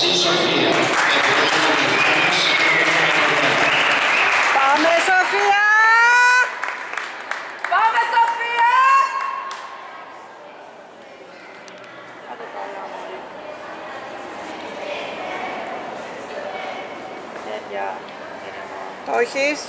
Εσύ Σοφία. Πάμε Σοφία! Πάμε Σοφία! Το έχεις;